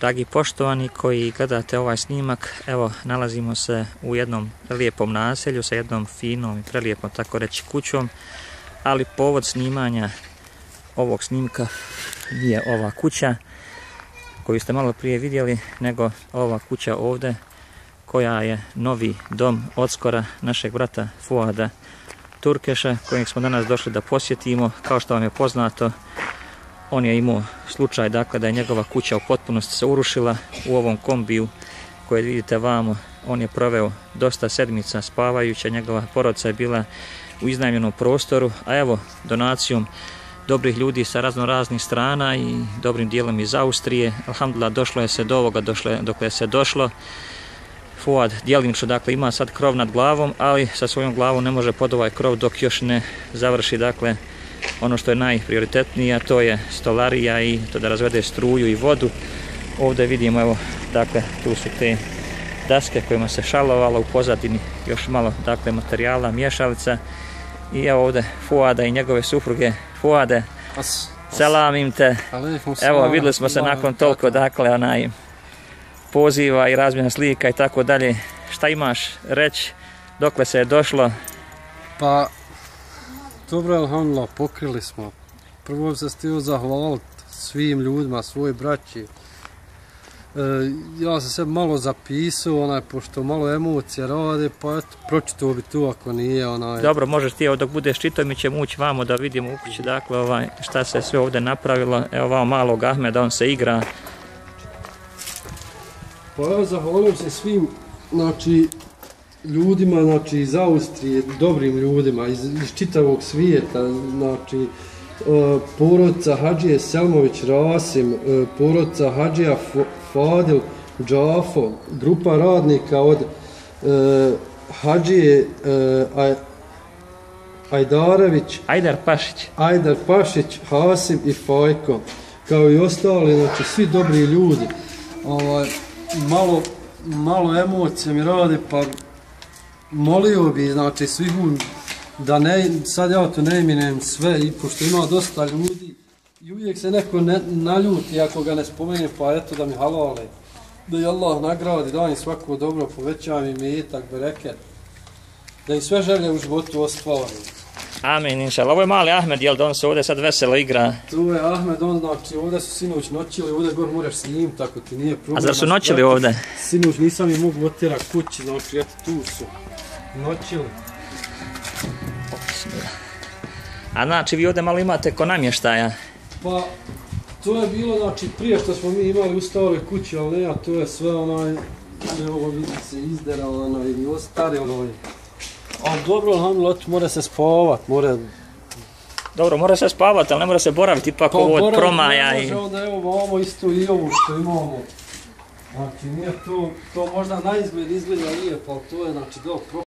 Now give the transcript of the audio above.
Dragi poštovani koji gledate ovaj snimak, evo nalazimo se u jednom lijepom naselju sa jednom finom i prelijepom tako reći kućom, ali povod snimanja ovog snimka nije ova kuća koju ste malo prije vidjeli, nego ova kuća ovdje koja je novi dom odskora našeg brata Fuada Turkeša kojeg smo danas došli da posjetimo. Kao što vam je poznato, on je imao slučaj dakle, da je njegova kuća u potpunosti se urušila u ovom kombiju koje vidite vamo. On je proveo dosta sedmica spavajuća, njegova porodca je bila u iznajmljenom prostoru, a evo donacijom dobrih ljudi sa razno raznih strana i dobrim dijelom iz Austrije. Alhamdulillah, došlo je se do ovoga dok je se došlo. Fuad djelomično dakle ima sad krov nad glavom, ali sa svojom glavom ne može pod ovaj krov dok još ne završi dakle ono što je najprioritetnije, a to je stolarija i to da razvede struju i vodu. Ovdje vidimo, evo, dakle, tu su te daske kojima se šalovalo u pozadini još malo, dakle, materijala, mješalica. I evo ovdje Fuada i njegove supruge. Fuade, selam te. Evo, vidjeli smo se nakon toliko, dakle, onaj poziva i razmjena slika i tako dalje. Šta imaš reći? Dokle se je došlo? Pa, dobro, alhamdulillah, pokrili smo. Prvo se htio zahvaliti svim ljudima, svoj braći. E, ja sam se malo zapisao, onaj, pošto malo emocije rade, pa eto, pročitao bi tu ako nije, onaj... Dobro, možeš ti, evo dok budeš čitao, mi ćemo ući vamo da vidimo u kući, dakle, ovaj, šta se sve ovdje napravilo. Evo ovamo malog Ahmeda, on se igra. Pa evo, zahvaljujem se svim, znači, ljudima, znači iz Austrije, dobrim ljudima, iz, iz čitavog svijeta, znači e, porodca Hadžije Selmović Rasim, e, porodca Hadžija Fadil Džafo, grupa radnika od e, Hadžije Ajdarević, Ajdar Pašić, Ajdar Pašić, Hasim i Fajko, kao i ostali, znači svi dobri ljudi. Ovaj, malo, malo emocije mi rade, pa molio bi, znači, svih da ne, sad ja to ne iminem sve, i pošto ima dosta ljudi, i uvijek se neko ne, naljuti ako ga ne spomene, pa eto da mi halale. Da je Allah nagradi, da im svako dobro, poveća mi metak, bereket. Da im sve želje u životu ostvari. Amin, inšal. Ovo je mali Ahmed, jel da on se ovdje sad veselo igra? Tu je Ahmed, on znači ovdje su sinoć noćili, ovdje gore moraš s njim, tako ti nije problem. A zar su noćili ovdje? Sinoć nisam im mogu otjerat kući, znači eto tu su noćili. A znači vi ovdje malo imate ko namještaja? Pa, to je bilo, znači, prije što smo mi imali u staroj kući, ali ne, a to je sve onaj, ovo vidi se izderalo, onaj, i ostarilo. Onaj. Ali dobro, alhamdulillah, mora se spavat, mora... Dobro, mora se spavat, ali ne mora se boraviti ipak pa, ovo od promaja i... onda evo ovo isto i ovo što imamo. Znači, nije to, to možda na izgled izgleda lijepo, ali to je, znači, dobro,